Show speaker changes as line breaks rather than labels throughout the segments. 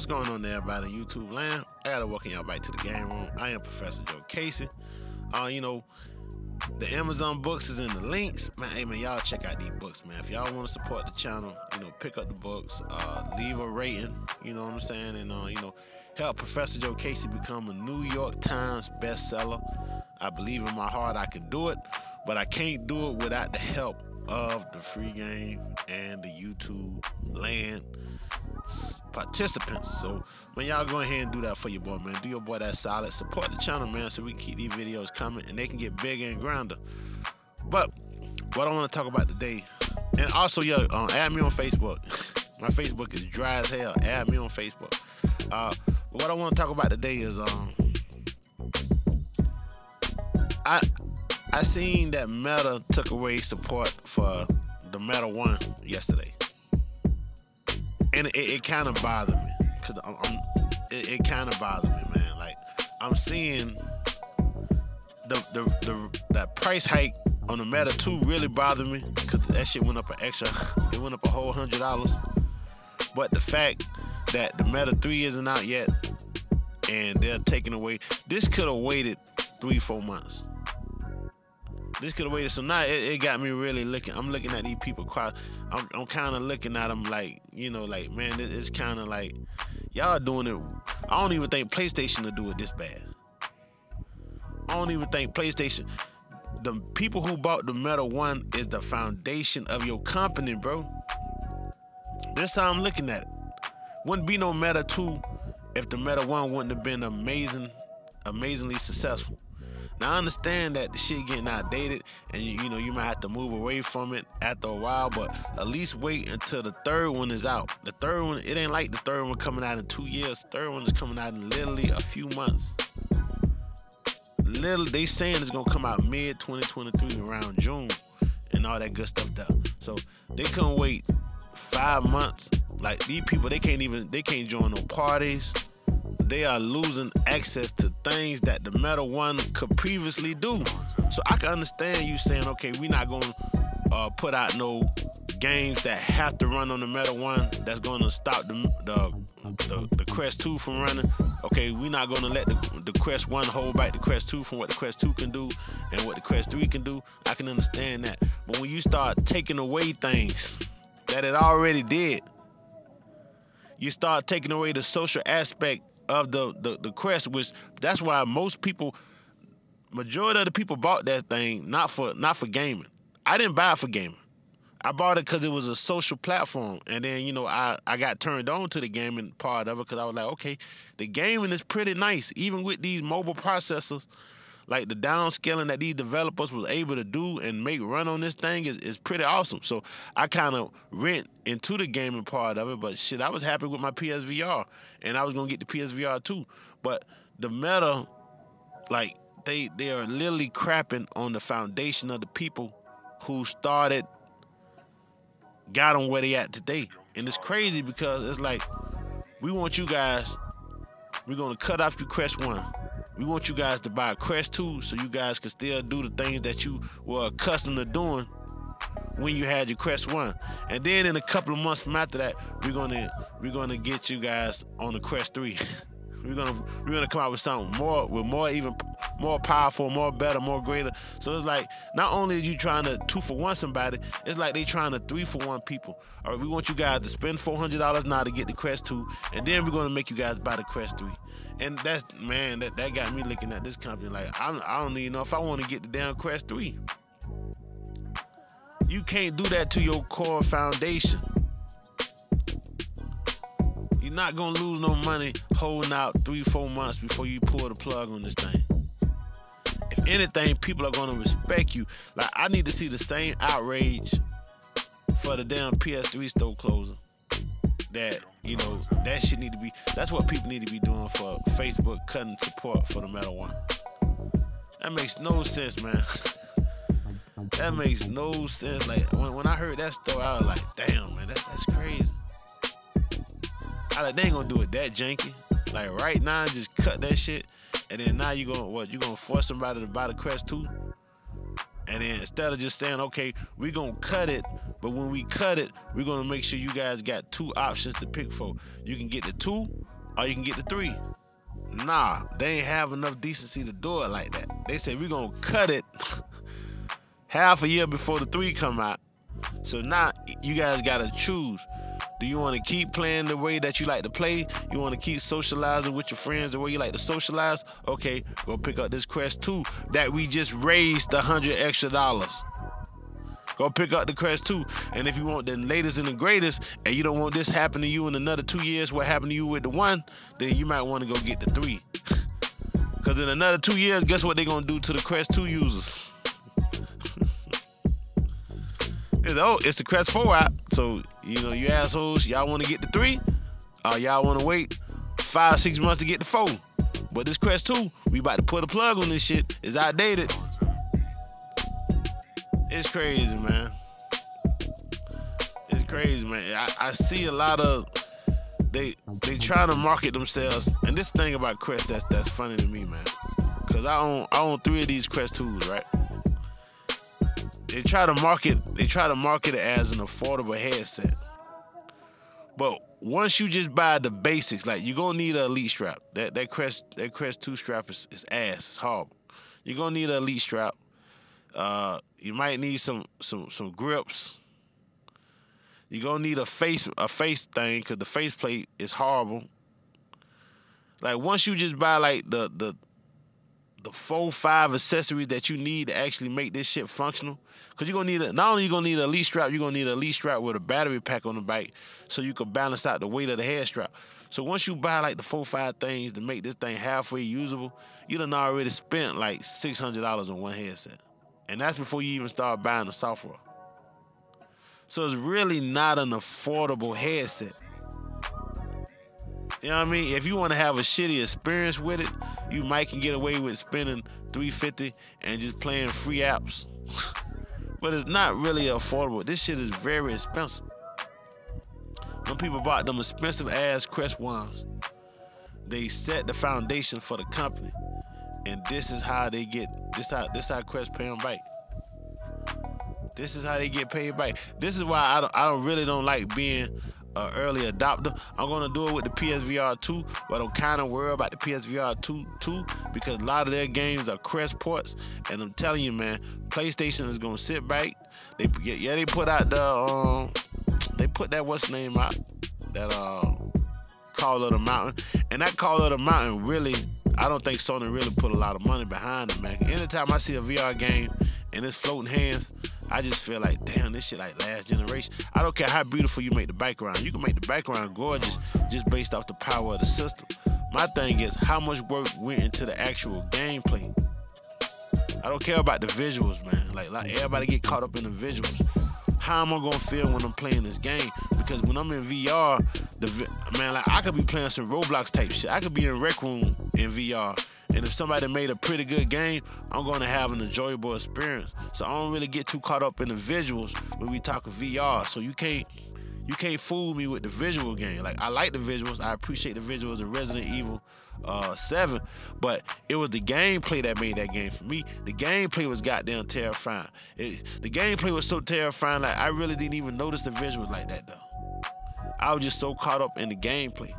what's going on there, everybody YouTube land? I gotta welcome y'all back to the game room. I am Professor Joe Casey. Uh, you know, the Amazon books is in the links. Man, hey man, y'all check out these books, man. If y'all want to support the channel, you know, pick up the books, uh, leave a rating, you know what I'm saying, and uh, you know, help Professor Joe Casey become a New York Times bestseller. I believe in my heart I can do it, but I can't do it without the help of the free game and the YouTube land participants. So man, y'all go ahead and do that for your boy, man. Do your boy that solid. Support the channel, man, so we keep these videos coming and they can get bigger and grander. But what I want to talk about today, and also, yeah, um, add me on Facebook. My Facebook is dry as hell. Add me on Facebook. Uh, what I want to talk about today is um, I I seen that Meta took away support for the Meta One yesterday and it, it kind of bothered me because I'm, I'm, it, it kind of bothered me, man. Like I'm seeing the the the that price hike on the Meta Two really bothered me because that shit went up an extra. It went up a whole hundred dollars. But the fact that the Meta Three isn't out yet and they're taking away, this could have waited three four months. This could have waited. So now it, it, got me really looking. I'm looking at these people. Cry. I'm, I'm kind of looking at them like, you know, like, man, it, it's kind of like, y'all doing it. I don't even think PlayStation will do it this bad. I don't even think PlayStation. The people who bought the Meta One is the foundation of your company, bro. This how I'm looking at it. Wouldn't be no Meta 2 if the Meta 1 wouldn't have been amazing, amazingly successful. Now I understand that the shit getting outdated, and you, you know you might have to move away from it after a while, but at least wait until the third one is out. The third one, it ain't like the third one coming out in two years. Third one is coming out in literally a few months. Little they saying it's gonna come out mid 2023 around June and all that good stuff though. So they couldn't wait five months. Like these people, they can't even they can't join no parties they are losing access to things that the Meta One could previously do. So I can understand you saying, okay, we're not to uh, put out no games that have to run on the Meta One that's to stop the, the the, the Quest 2 from running. Okay, we're not to let the, the Quest 1 hold back the Quest 2 from what the Quest 2 can do and what the Quest 3 can do. I can understand that. But when you start taking away things that it already did, you start taking away the social aspect of the, the the Quest, which that's why most people, majority of the people bought that thing not for not for gaming. I didn't buy it for gaming. I bought it because it was a social platform, and then you know I I got turned on to the gaming part of it because I was like, okay, the gaming is pretty nice, even with these mobile processors like the downscaling that these developers was able to do and make run on this thing is, is pretty awesome. So I kind of went into the gaming part of it, but shit, I was happy with my PSVR, and I was gonna get the PSVR too. But the meta, like they they are literally crapping on the foundation of the people who started, got them where they at today, and it's crazy because it's like we want you guys, we're gonna cut off your Quest One we want you guys to buy a Quest 2 so you guys can still do the things that you were accustomed to doing when you had your Quest 1. And then in a couple of months from after that, we're gonna we're gonna get you guys on the Quest 3. we're gonna we're gonna come out with something more with more even more powerful, more better, more greater. So it's like not only are you trying to two for one somebody, it's like they trying to three for one people. All right, we want you guys to spend four hundred dollars now to get the Quest 2, and then we're gonna make you guys buy the Quest 3 and that's man, that, that got me looking at this company like I, I don't even know if I want to get the damn Quest 3. You can't do that to your core foundation. You're not gonna lose no money holding out three, four months before you pull the plug on this thing. Anything, people are gonna respect you. Like I need to see the same outrage for the damn PS3 store closing that you know that shit need to be. That's what people need to be doing for Facebook cutting support for the One. That makes no sense, man. that makes no sense. Like when, when I heard that story, I was like, damn, man, that, that's crazy. I like they ain't gonna do it that janky. Like right now, just cut that shit, and then now you gonna what? You gonna force somebody to buy the Quest too? And then instead of just saying, okay, we're gonna cut it, But when we cut it, we're gonna make sure you guys got two options to pick for. You can get the two, or you can get the three. Nah, they ain't have enough decency to do it like that. They said we're gonna cut it half a year before the three come out. So now you guys gotta choose. Do you want to keep playing the way that you like to play? You want to keep socializing with your friends the way you like to socialize? Okay, go pick up this Quest 2 that we just raised the hundred extra dollars. Go pick up the Quest 2. And if you want the latest and the greatest, and you don't want this happen to you in another two years, what happened to you with the one, then you might want to go get the three. Because in another two years, guess what they're going to do to the Quest 2 users? it's, oh, it's the Quest 4 app. So, you know, you assholes, y'all want to get the three? Or y'all want to wait five, six months to get the four? But this Quest 2, we about to put a plug on this shit. It's outdated. It's crazy, man. It's crazy, man. I, I see a lot of they they try to market themselves, and this thing about Quest that's that's funny to me, man. Cause I own I own three of these Quest 2s, right? They try to market they try to market it as an affordable headset, but once you just buy the basics, like you're gonna need an elite strap. That that Quest that Quest two strap is, is ass. It's horrible. You're gonna need an elite strap. Uh, you might need some some some grips. You're gonna need a face a face thing because the face plate is horrible. Like once you just buy like the the the four five accessories that you need to actually make this shit functional. Cause you're gonna need a, not only you're gonna need a lead strap, you're gonna need a lead strap with a battery pack on the bike so you can balance out the weight of the head strap. So once you buy like the four five things to make this thing halfway usable, you done already spent like six hundred dollars on one headset. And that's before you even start buying the software. So it's really not an affordable headset. You know what I mean? If you want to have a shitty experience with it, you might can get away with spending 350 and just playing free apps. but it's not really affordable. This shit is very expensive. When people bought them expensive ass Quest ones, they set the foundation for the company and this is how they get this how this how Quest pay them back. This is how they get paid back. This is why I don't I don't really don't like being an early adopter. I'm gonna do it with the PSVR 2, but I'm kind of worried about the PSVR 2 too because a lot of their games are Quest ports, and I'm telling you, man, PlayStation is gonna sit back. They yeah they put out the um they put that what's name out that uh Call of the Mountain, and that Call of the Mountain really I don't think Sony really put a lot of money behind it, man. Anytime I see a VR game and it's floating hands, I just feel like, damn, this shit like last generation. I don't care how beautiful you make the background. You can make the background gorgeous just based off the power of the system. My thing is how much work went into the actual gameplay. I don't care about the visuals, man. Like, like everybody get caught up in the visuals. How am I gonna feel when I'm playing this game? Because when I'm in VR, the man, like I could be playing some Roblox type shit. I could be in Rec Room in VR. And if somebody made a pretty good game, I'm gonna have an enjoyable experience. So I don't really get too caught up in the visuals when we talk of VR. So you can't you can't fool me with the visual game. Like I like the visuals, I appreciate the visuals in Resident Evil uh, 7, but it was the gameplay that made that game for me. The gameplay was goddamn terrifying. It, the gameplay was so terrifying, like I really didn't even notice the visuals like that though. I was just so caught up in the gameplay.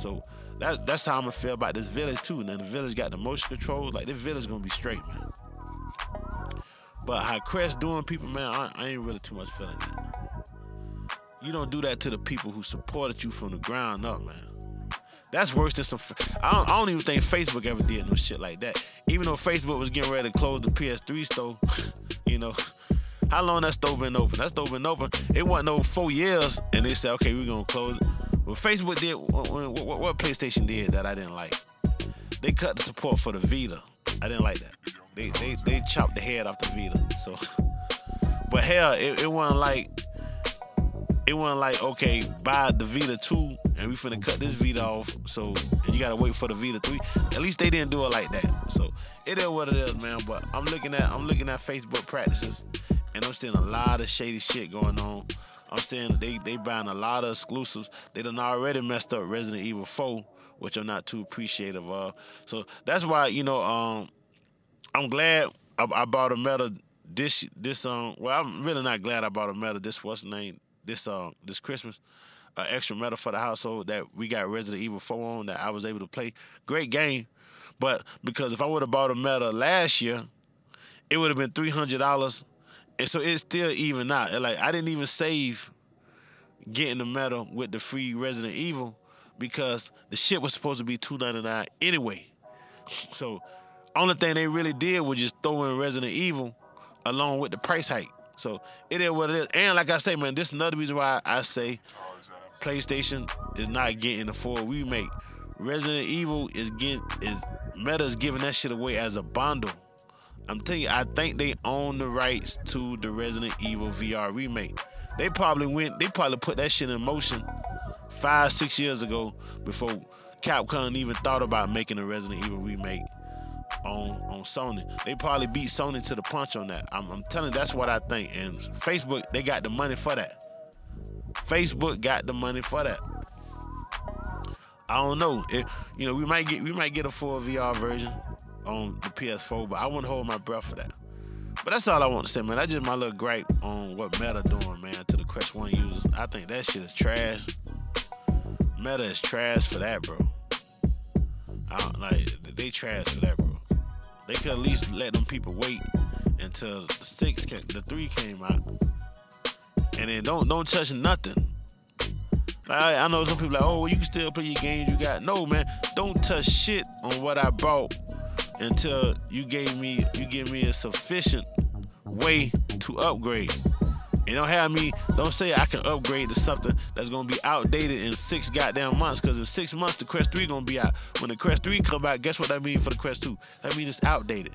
So that, that's how I'm gonna feel about this village too. Now the village got the motion control. Like this village gonna be straight, man. But how Quest doing people, man, I, I ain't really too much feeling that. You don't do that to the people who supported you from the ground up, man. That's worse than some. I don't, I don't even think Facebook ever did no shit like that. Even though Facebook was getting ready to close the PS3 store, you know, how long that store been open? That store been open. It wasn't over four years, and they said, okay, we're gonna close it. What Facebook did, what, what, what PlayStation did that I didn't like, they cut the support for the Vita. I didn't like that. They they they chopped the head off the Vita. So, but hell, it, it wasn't like it wasn't like okay, buy the Vita two and we finna cut this Vita off. So you gotta wait for the Vita three. At least they didn't do it like that. So it is what it is, man. But I'm looking at I'm looking at Facebook practices, and I'm seeing a lot of shady shit going on. I'm saying they they buying a lot of exclusives. They done already messed up Resident Evil 4, which I'm not too appreciative of. So that's why you know um, I'm glad I, I bought a Meta this this um well I'm really not glad I bought a Meta. This what's name this um this Christmas. An extra Meta for the household that we got Resident Evil 4 on that I was able to play. Great game. But because if I would have bought a Meta last year, it would have been three hundred dollars. And so it's still even out. Like I didn't even save getting the Meta with the free Resident Evil because the shit was supposed to be two ninety nine anyway. So only thing they really did was just throw in Resident Evil along with the price hike. So it is what it is. And like I say, man, this is another reason why I say PlayStation is not getting the full remake. Resident Evil is getting is Meta's giving that shit away as a bundle. I'm telling you, I think they own the rights to the Resident Evil VR remake. They probably went, they probably put that shit in motion five, six years ago before Capcom even thought about making a Resident Evil remake on on Sony. They probably beat Sony to the punch on that. I'm, I'm telling you, that's what I think. And Facebook, they got the money for that. Facebook got the money for that. I don't know. It, you know, we might get we might get a full VR version on the PS4, but I wouldn't hold my breath for that. But that's all I want to say, man. That's just my little gripe on what Meta doing, man, to the Quest One users. I think that shit is trash. Meta is trash for that, bro. I don't, like they trash for that, bro. They could at least let them people wait until the six, came, the three came out, and then don't don't touch nothing. I, I know some people like, oh, well, you can still play your games you got. No, man, don't touch shit on what I bought until you gave me you give me a sufficient way to upgrade. And don't have me, don't say I can upgrade to something that's gonna be outdated in six goddamn months, because in six months the Quest 3 gonna be out. When the Quest 3 come out, guess what that means for the Quest 2? That means it's outdated.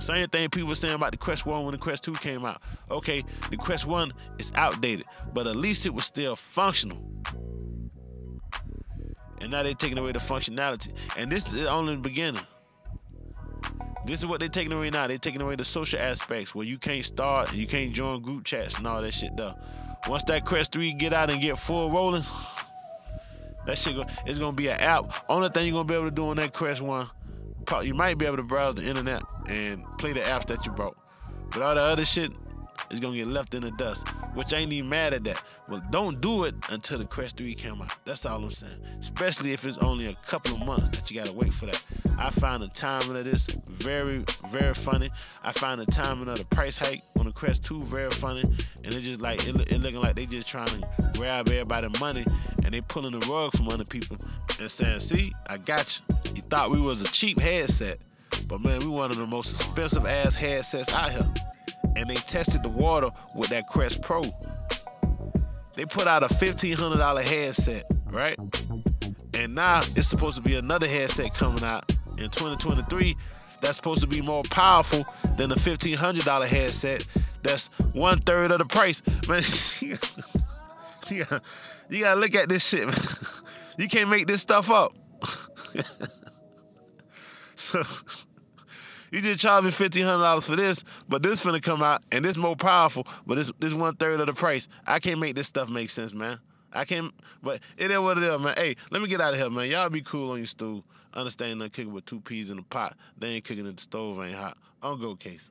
Same thing people were saying about the Quest 1 when the Quest 2 came out. Okay, the Quest 1 is outdated, but at least it was still functional. And now they're taking away the functionality. And this is only the beginning. This is what they're taking away now. They're taking away the social aspects where you can't start, you can't join group chats and all that shit though. Once that Quest 3 get out and get full rolling, that shit go, gonna be an app. Only thing you're gonna be able to do on that Quest 1, you might be able to browse the internet and play the apps that you brought. But all the other shit, is gonna get left in the dust, which I ain't even mad at that. Well, don't do it until the Quest 3 come out. That's all I'm saying. Especially if it's only a couple of months that you gotta wait for that. I find the timing of this very, very funny. I find the timing of the price hike on the Quest 2 very funny. And it's just like, it, it looking like they just trying to grab everybody money and they pulling the rug from under people and saying, see, I got you. You thought we was a cheap headset. But man, we one of the most expensive ass headsets out here and they tested the water with that Quest Pro. They put out a $1,500 headset, right? And now it's supposed to be another headset coming out in 2023 that's supposed to be more powerful than the $1,500 headset that's one third of the price. Man, you, gotta, you gotta look at this shit, man. You can't make this stuff up. so. You just charge me fifteen hundred dollars for this, but this finna come out and this more powerful, but this this one third of the price. I can't make this stuff make sense, man. I can't, but it is what it is, man. Hey, let me get out of here, man. Y'all be cool on your stool. Understand that cooking with two peas in a pot. They ain't cooking in the stove ain't hot. On go case.